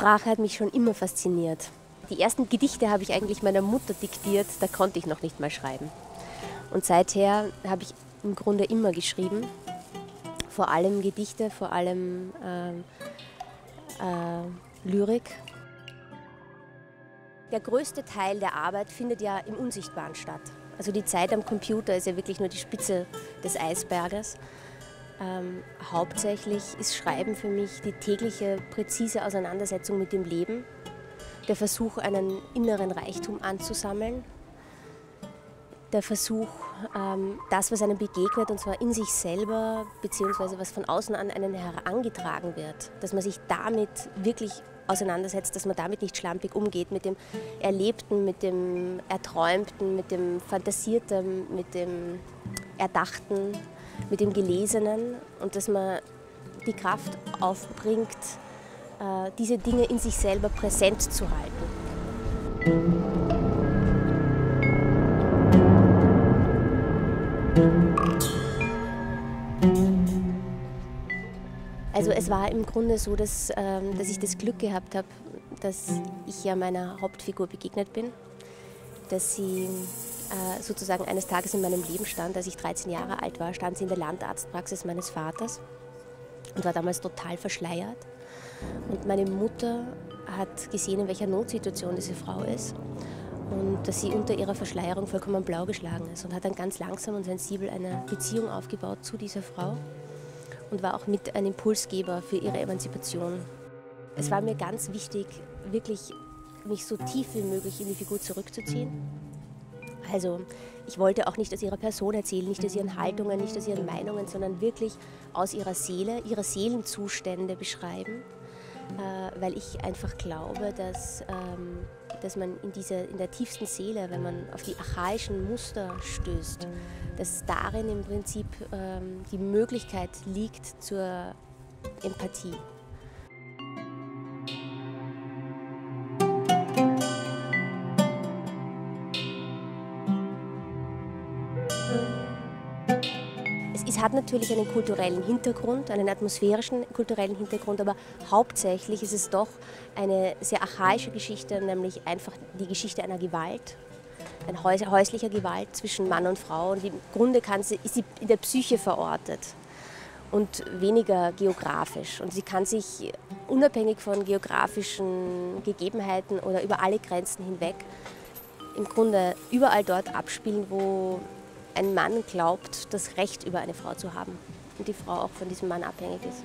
Sprache hat mich schon immer fasziniert. Die ersten Gedichte habe ich eigentlich meiner Mutter diktiert, da konnte ich noch nicht mal schreiben. Und seither habe ich im Grunde immer geschrieben. Vor allem Gedichte, vor allem äh, äh, Lyrik. Der größte Teil der Arbeit findet ja im Unsichtbaren statt. Also die Zeit am Computer ist ja wirklich nur die Spitze des Eisberges. Ähm, hauptsächlich ist Schreiben für mich die tägliche, präzise Auseinandersetzung mit dem Leben, der Versuch, einen inneren Reichtum anzusammeln, der Versuch, ähm, das, was einem begegnet, und zwar in sich selber, beziehungsweise was von außen an einen herangetragen wird, dass man sich damit wirklich auseinandersetzt, dass man damit nicht schlampig umgeht, mit dem Erlebten, mit dem Erträumten, mit dem Fantasierten, mit dem Erdachten, mit dem Gelesenen und dass man die Kraft aufbringt, äh, diese Dinge in sich selber präsent zu halten. Also es war im Grunde so, dass, ähm, dass ich das Glück gehabt habe, dass ich ja meiner Hauptfigur begegnet bin, dass sie sozusagen eines Tages in meinem Leben stand, als ich 13 Jahre alt war, stand sie in der Landarztpraxis meines Vaters und war damals total verschleiert. Und meine Mutter hat gesehen, in welcher Notsituation diese Frau ist und dass sie unter ihrer Verschleierung vollkommen blau geschlagen ist und hat dann ganz langsam und sensibel eine Beziehung aufgebaut zu dieser Frau und war auch mit ein Impulsgeber für ihre Emanzipation. Es war mir ganz wichtig, wirklich mich so tief wie möglich in die Figur zurückzuziehen. Also ich wollte auch nicht aus ihrer Person erzählen, nicht aus ihren Haltungen, nicht aus ihren Meinungen, sondern wirklich aus ihrer Seele, ihrer Seelenzustände beschreiben äh, weil ich einfach glaube, dass, ähm, dass man in, diese, in der tiefsten Seele, wenn man auf die archaischen Muster stößt, dass darin im Prinzip ähm, die Möglichkeit liegt zur Empathie. Hat natürlich einen kulturellen Hintergrund, einen atmosphärischen kulturellen Hintergrund, aber hauptsächlich ist es doch eine sehr archaische Geschichte, nämlich einfach die Geschichte einer Gewalt, ein häuslicher Gewalt zwischen Mann und Frau. Und im Grunde sie, ist sie in der Psyche verortet und weniger geografisch. Und sie kann sich unabhängig von geografischen Gegebenheiten oder über alle Grenzen hinweg im Grunde überall dort abspielen, wo ein Mann glaubt, das Recht über eine Frau zu haben und die Frau auch von diesem Mann abhängig ist.